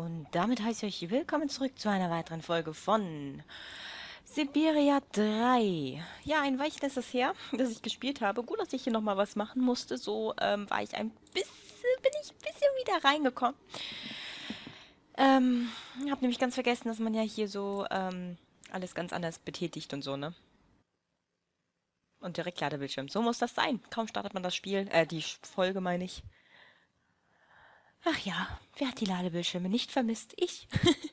Und damit heiße ich euch willkommen zurück zu einer weiteren Folge von Siberia 3. Ja, ein Weilchen ist es her, dass ich gespielt habe. Gut, dass ich hier nochmal was machen musste. So ähm, war ich ein bisschen, bin ich ein bisschen wieder reingekommen. Ähm, hab nämlich ganz vergessen, dass man ja hier so ähm, alles ganz anders betätigt und so, ne? Und direkt Ladebildschirm. So muss das sein. Kaum startet man das Spiel, äh, die Folge meine ich. Ach ja, wer hat die Ladebildschirme nicht vermisst? Ich.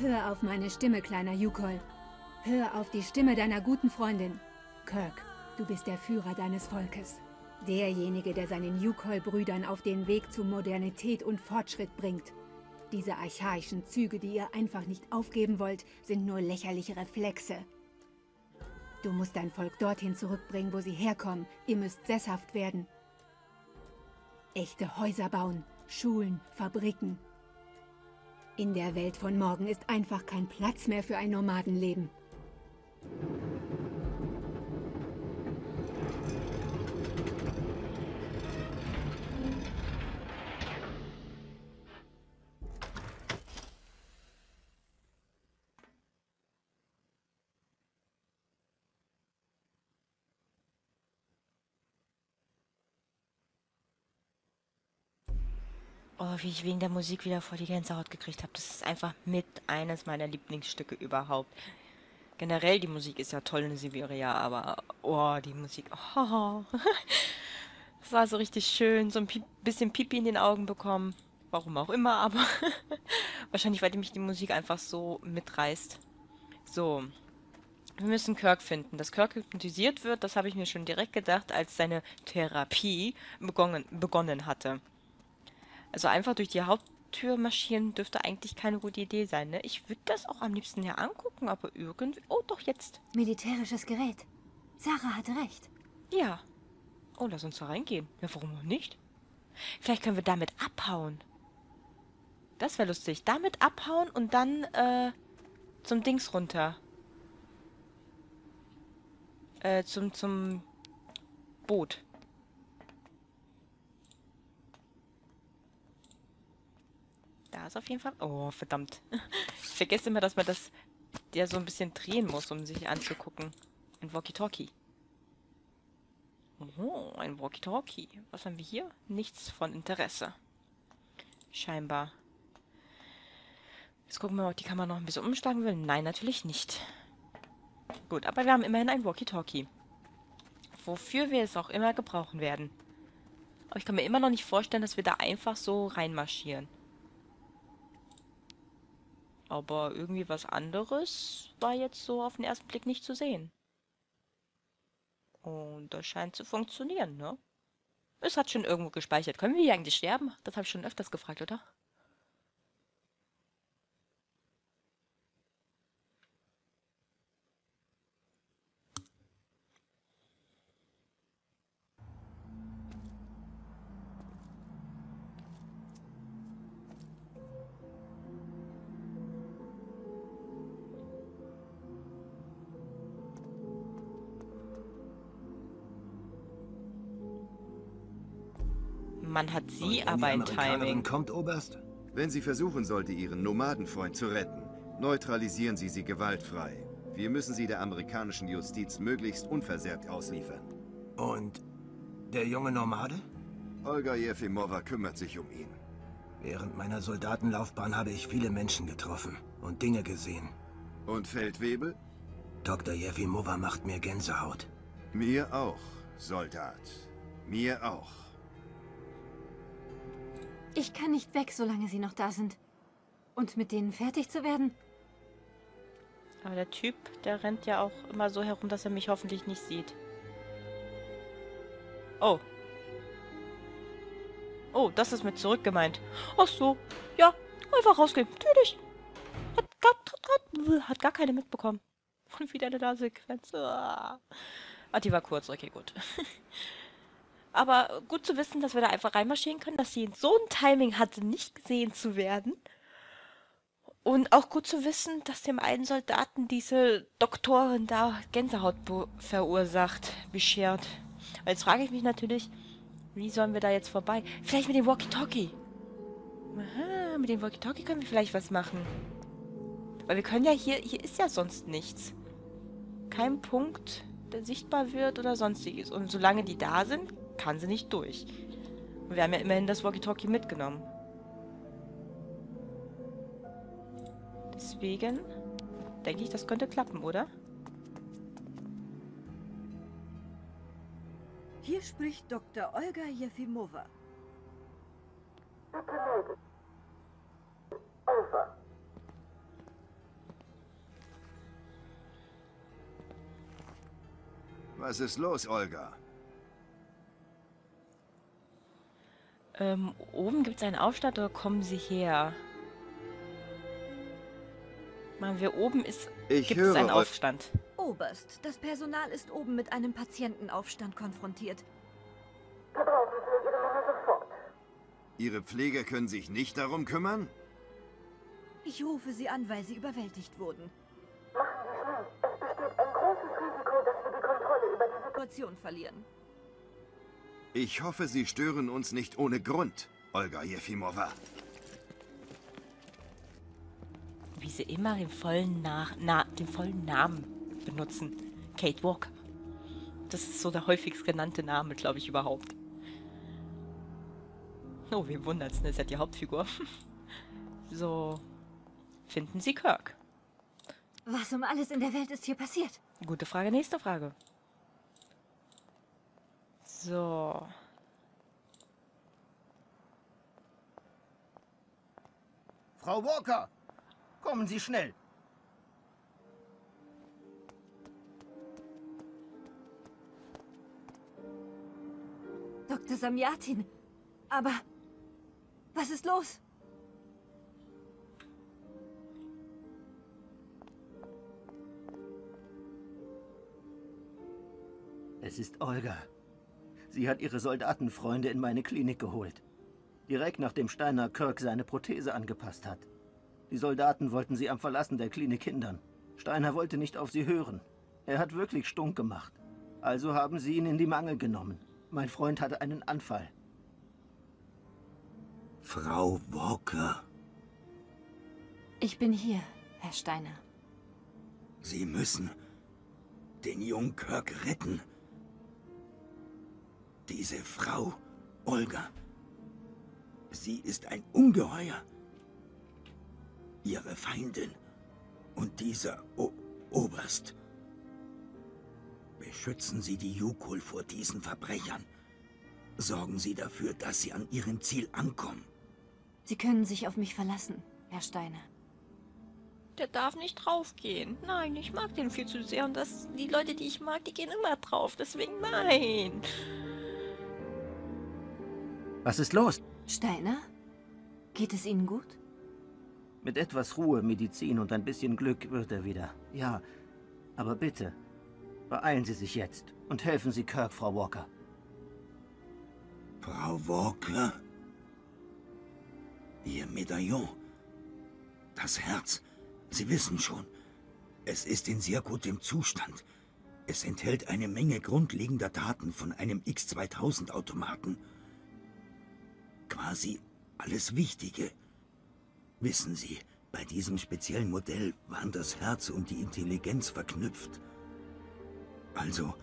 Hör auf meine Stimme, kleiner Yukol. Hör auf die Stimme deiner guten Freundin. Kirk, du bist der Führer deines Volkes. Derjenige, der seinen Yukol-Brüdern auf den Weg zu Modernität und Fortschritt bringt. Diese archaischen Züge, die ihr einfach nicht aufgeben wollt, sind nur lächerliche Reflexe. Du musst dein Volk dorthin zurückbringen, wo sie herkommen. Ihr müsst sesshaft werden. Echte Häuser bauen, Schulen, Fabriken, in der Welt von morgen ist einfach kein Platz mehr für ein Nomadenleben. Oh, wie ich wegen der Musik wieder vor die Gänsehaut gekriegt habe. Das ist einfach mit eines meiner Lieblingsstücke überhaupt. Generell, die Musik ist ja toll in Siberia, aber oh, die Musik. Oh. Das war so richtig schön. So ein bisschen Pipi in den Augen bekommen. Warum auch immer, aber wahrscheinlich, weil mich die Musik einfach so mitreißt. So. Wir müssen Kirk finden. Dass Kirk hypnotisiert wird, das habe ich mir schon direkt gedacht, als seine Therapie begonnen, begonnen hatte. Also einfach durch die Haupttür marschieren dürfte eigentlich keine gute Idee sein, ne? Ich würde das auch am liebsten ja angucken, aber irgendwie... Oh, doch jetzt. Militärisches Gerät. Sarah hatte recht. Ja. Oh, lass uns da reingehen. Ja, warum noch nicht? Vielleicht können wir damit abhauen. Das wäre lustig. Damit abhauen und dann, äh, zum Dings runter. Äh, zum, zum Boot. Da ist auf jeden Fall... Oh, verdammt. Ich vergesse immer, dass man das ja so ein bisschen drehen muss, um sich anzugucken. Ein Walkie-Talkie. Oh, ein Walkie-Talkie. Was haben wir hier? Nichts von Interesse. Scheinbar. Jetzt gucken wir mal, ob die Kamera noch ein bisschen umschlagen will. Nein, natürlich nicht. Gut, aber wir haben immerhin ein Walkie-Talkie. Wofür wir es auch immer gebrauchen werden. Aber ich kann mir immer noch nicht vorstellen, dass wir da einfach so reinmarschieren. Aber irgendwie was anderes war jetzt so auf den ersten Blick nicht zu sehen. Und das scheint zu funktionieren, ne? Es hat schon irgendwo gespeichert. Können wir hier eigentlich sterben? Das habe ich schon öfters gefragt, oder? Mann, hat sie aber ein Timing. kommt, Oberst? Wenn sie versuchen sollte, ihren Nomadenfreund zu retten, neutralisieren Sie sie gewaltfrei. Wir müssen sie der amerikanischen Justiz möglichst unversehrt ausliefern. Und der junge Nomade? Olga Jefimova kümmert sich um ihn. Während meiner Soldatenlaufbahn habe ich viele Menschen getroffen und Dinge gesehen. Und Feldwebel? Dr. Jefimova macht mir Gänsehaut. Mir auch, Soldat. Mir auch. Ich kann nicht weg, solange sie noch da sind. Und mit denen fertig zu werden? Aber der Typ, der rennt ja auch immer so herum, dass er mich hoffentlich nicht sieht. Oh. Oh, das ist mit zurück gemeint. Ach so. Ja, einfach rausgehen. Natürlich. Hat gar, hat, gar, hat gar keine mitbekommen. Und wieder eine Nase-Sequenz. Ah, Ah, die war kurz. Okay, gut. Aber gut zu wissen, dass wir da einfach reinmarschieren können, dass sie so ein Timing hatte, nicht gesehen zu werden. Und auch gut zu wissen, dass dem einen Soldaten diese Doktorin da Gänsehaut verursacht, beschert. Aber jetzt frage ich mich natürlich, wie sollen wir da jetzt vorbei? Vielleicht mit dem Walkie-Talkie. Aha, mit dem Walkie-Talkie können wir vielleicht was machen. Weil wir können ja hier, hier ist ja sonst nichts. Kein Punkt, der sichtbar wird oder sonstiges. Und solange die da sind, kann sie nicht durch. Und wir haben ja immerhin das Walkie-Talkie mitgenommen. Deswegen denke ich, das könnte klappen, oder? Hier spricht Dr. Olga Jefimova. Was ist los, Olga? Ähm, oben gibt es einen Aufstand oder kommen sie her? Machen wir oben ist. Ich gibt es höre einen Eu- Aufstand. Oberst, das Personal ist oben mit einem Patientenaufstand konfrontiert. Ihre Pfleger können sich nicht darum kümmern? Ich rufe sie an, weil sie überwältigt wurden. Situation verlieren. Ich hoffe, Sie stören uns nicht ohne Grund, Olga Jefimova. Wie sie immer den vollen, Nach na den vollen Namen benutzen. Kate Walker. Das ist so der häufigst genannte Name, glaube ich, überhaupt. Oh, wie wundert's, ne? Ist ja die Hauptfigur. so. Finden Sie Kirk? Was um alles in der Welt ist hier passiert? Gute Frage, nächste Frage. So. Frau Walker, kommen Sie schnell. Dr. Samyatin. Aber was ist los? Es ist Olga. Sie hat ihre Soldatenfreunde in meine Klinik geholt. Direkt nachdem Steiner Kirk seine Prothese angepasst hat. Die Soldaten wollten sie am Verlassen der Klinik hindern. Steiner wollte nicht auf sie hören. Er hat wirklich stunk gemacht. Also haben sie ihn in die Mangel genommen. Mein Freund hatte einen Anfall. Frau Walker, Ich bin hier, Herr Steiner. Sie müssen den jungen Kirk retten. Diese Frau, Olga, sie ist ein Ungeheuer. Ihre Feindin und dieser o Oberst. Beschützen Sie die Yukul vor diesen Verbrechern. Sorgen Sie dafür, dass sie an ihrem Ziel ankommen. Sie können sich auf mich verlassen, Herr Steiner. Der darf nicht draufgehen. Nein, ich mag den viel zu sehr. Und das, die Leute, die ich mag, die gehen immer drauf. Deswegen nein. Was ist los? Steiner? Geht es Ihnen gut? Mit etwas Ruhe, Medizin und ein bisschen Glück wird er wieder. Ja, aber bitte, beeilen Sie sich jetzt und helfen Sie Kirk, Frau Walker. Frau Walker? Ihr Medaillon. Das Herz. Sie wissen schon. Es ist in sehr gutem Zustand. Es enthält eine Menge grundlegender Daten von einem X-2000-Automaten. Quasi alles Wichtige. Wissen Sie, bei diesem speziellen Modell waren das Herz und die Intelligenz verknüpft. Also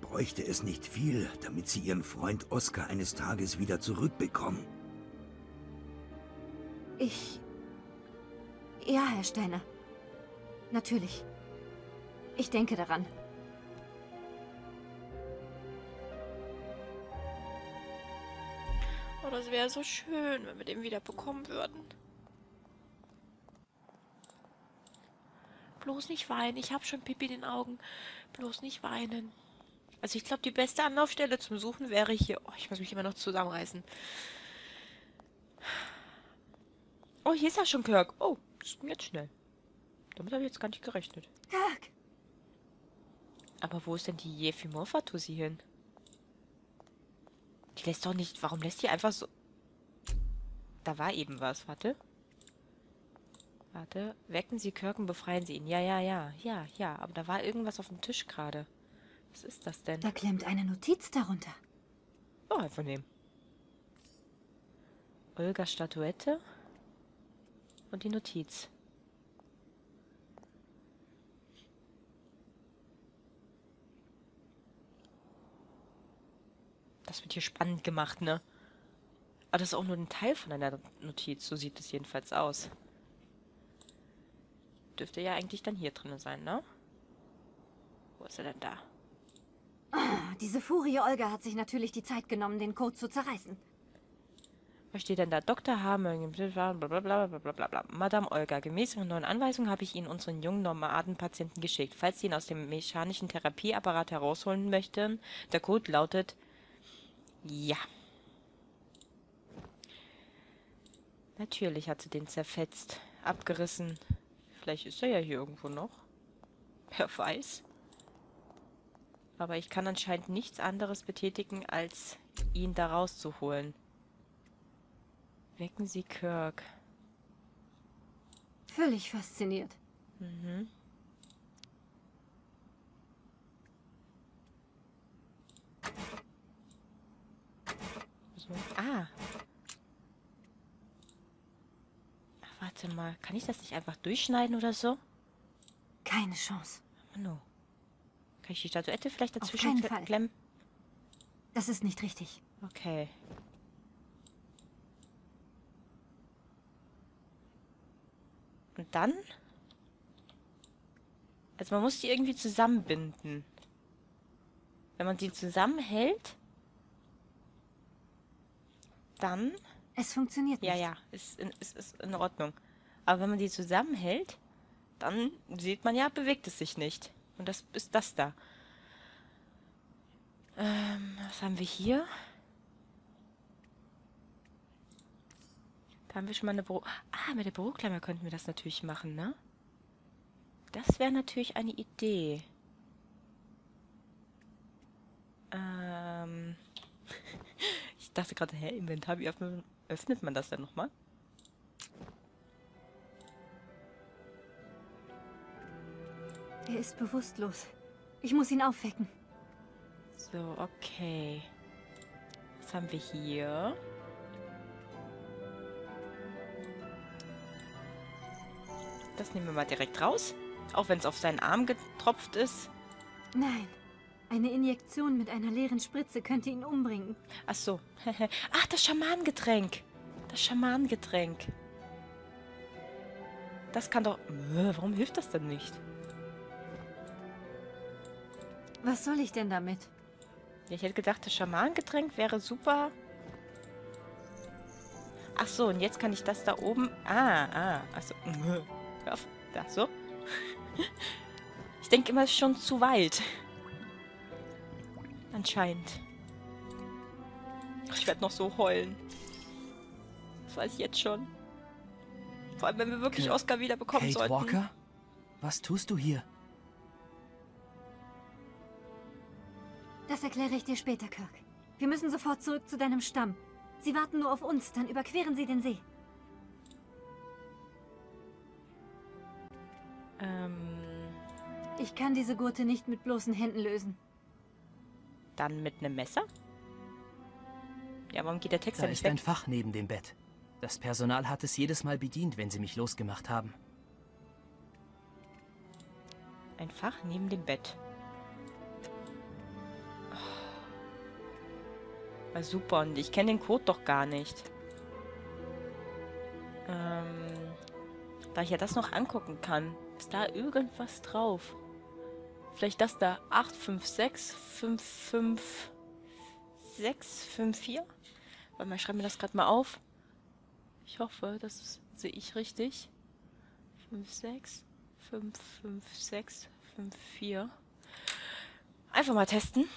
bräuchte es nicht viel, damit Sie Ihren Freund Oscar eines Tages wieder zurückbekommen. Ich... Ja, Herr Steiner. Natürlich. Ich denke daran. Das wäre so schön, wenn wir den wieder bekommen würden. Bloß nicht weinen. Ich habe schon Pipi in den Augen. Bloß nicht weinen. Also ich glaube, die beste Anlaufstelle zum Suchen wäre hier. Oh, ich muss mich immer noch zusammenreißen. Oh, hier ist ja schon Kirk. Oh, das ging jetzt schnell. Damit habe ich jetzt gar nicht gerechnet. Kirk! Aber wo ist denn die Jefimova-Tussi hin? Die lässt doch nicht... Warum lässt die einfach so... Da war eben was. Warte. Warte. Wecken Sie Kirk und befreien Sie ihn. Ja, ja, ja. Ja, ja. Aber da war irgendwas auf dem Tisch gerade. Was ist das denn? Da klemmt eine Notiz darunter. Oh, einfach nehmen. Olga Statuette. Und die Notiz. Das wird hier spannend gemacht, ne? Aber das ist auch nur ein Teil von einer Notiz. So sieht es jedenfalls aus. Dürfte ja eigentlich dann hier drin sein, ne? Wo ist er denn da? Diese Furie Olga hat sich natürlich die Zeit genommen, den Code zu zerreißen. Was steht denn da? Dr. Hameln, blablabla, blablabla. Madame Olga, gemäß Ihren neuen Anweisungen habe ich Ihnen unseren jungen Nomadenpatienten geschickt. Falls Sie ihn aus dem mechanischen Therapieapparat herausholen möchten, der Code lautet ja. Natürlich hat sie den zerfetzt, abgerissen. Vielleicht ist er ja hier irgendwo noch. Wer weiß. Aber ich kann anscheinend nichts anderes betätigen, als ihn da rauszuholen. Wecken Sie Kirk. Völlig fasziniert. Mhm. So. Ah. Ach, warte mal. Kann ich das nicht einfach durchschneiden oder so? Keine Chance. Mano. Kann ich die Statuette vielleicht Auf dazwischen keinen kle- Fall. klemmen? Das ist nicht richtig. Okay. Und dann? Also man muss die irgendwie zusammenbinden. Wenn man die zusammenhält, dann, Es funktioniert ja, nicht. ja, ist in, ist, ist in Ordnung. Aber wenn man die zusammenhält, dann sieht man ja, bewegt es sich nicht. Und das ist das da. Ähm, was haben wir hier? Da haben wir schon mal eine Büro... Ah, mit der Büroklammer könnten wir das natürlich machen, ne? Das wäre natürlich eine Idee. Ähm... Ich dachte gerade, hä, Inventar, wie öffnet, man das denn nochmal? Er ist bewusstlos. Ich muss ihn aufwecken. So, okay. Was haben wir hier? Das nehmen wir mal direkt raus. Auch wenn es auf seinen Arm getropft ist. Nein. Eine Injektion mit einer leeren Spritze könnte ihn umbringen. Ach so. Ach, das Schamanengetränk. Das Schamanengetränk. Das kann doch... Warum hilft das denn nicht? Was soll ich denn damit? Ja, ich hätte gedacht, das Schamanengetränk wäre super. Ach so, und jetzt kann ich das da oben... Ah, ah. Ach so. Hör auf. Da, so. Ich denke immer, es ist schon zu weit. Anscheinend. Ach, Ich werde noch so heulen. Das weiß ich jetzt schon. Vor allem, wenn wir wirklich Oscar wieder bekommen Kate sollten. Walker? Was tust du hier? Das erkläre ich dir später, Kirk. Wir müssen sofort zurück zu deinem Stamm. Sie warten nur auf uns, dann überqueren sie den See. Ähm, Ich kann diese Gurte nicht mit bloßen Händen lösen. dann mit einem Messer? Ja, warum geht der Text Da ja nicht ist weg? ein Fach neben dem Bett. Das Personal hat es jedes Mal bedient, wenn sie mich losgemacht haben. Ein Fach neben dem Bett. War super und ich kenne den Code doch gar nicht. Ähm, da ich ja das noch angucken kann, ist da irgendwas drauf. Vielleicht das da 856 55654? Warte mal, ich schreibe mir das gerade mal auf. Ich hoffe, das sehe ich richtig. 56 55654. Einfach mal testen.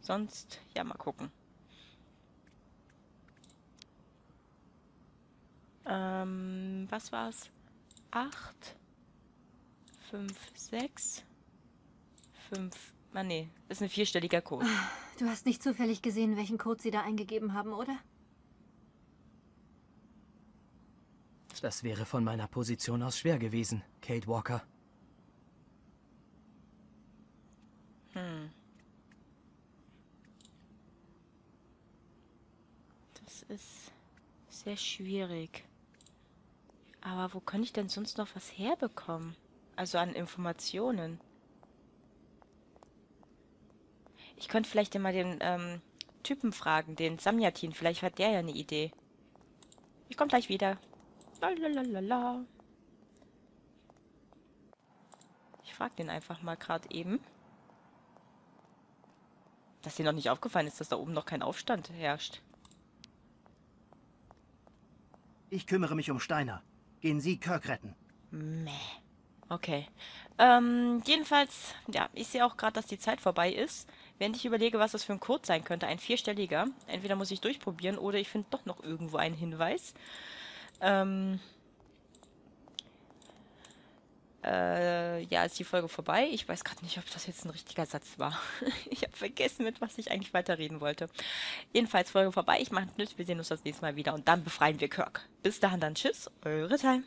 Sonst, ja, mal gucken. Ähm, was war's? 8, 5, 6, 5. Ah, nee, ist ein vierstelliger Code. Du hast nicht zufällig gesehen, welchen Code sie da eingegeben haben, oder? Das wäre von meiner Position aus schwer gewesen, Kate Walker. Das ist sehr schwierig. Aber wo könnte ich denn sonst noch was herbekommen? Also an Informationen. Ich könnte vielleicht immer den ähm, Typen fragen, den Samyatin. Vielleicht hat der ja eine Idee. Ich komme gleich wieder. Lalalala. Ich frage den einfach mal gerade eben. Dass dir noch nicht aufgefallen ist, dass da oben noch kein Aufstand herrscht. Ich kümmere mich um Steiner. Gehen Sie Kirk retten. Meh. Okay. Ähm, jedenfalls, ja, ich sehe auch gerade, dass die Zeit vorbei ist. Während ich überlege, was das für ein Code sein könnte, ein vierstelliger. Entweder muss ich durchprobieren oder ich finde doch noch irgendwo einen Hinweis. Ähm, äh, ja, ist die Folge vorbei. Ich weiß gerade nicht, ob das jetzt ein richtiger Satz war. ich habe vergessen, mit was ich eigentlich weiterreden wollte. Jedenfalls Folge vorbei. Ich mache Nütz. Wir sehen uns das nächste Mal wieder und dann befreien wir Kirk. Bis dahin dann tschüss, eure Time.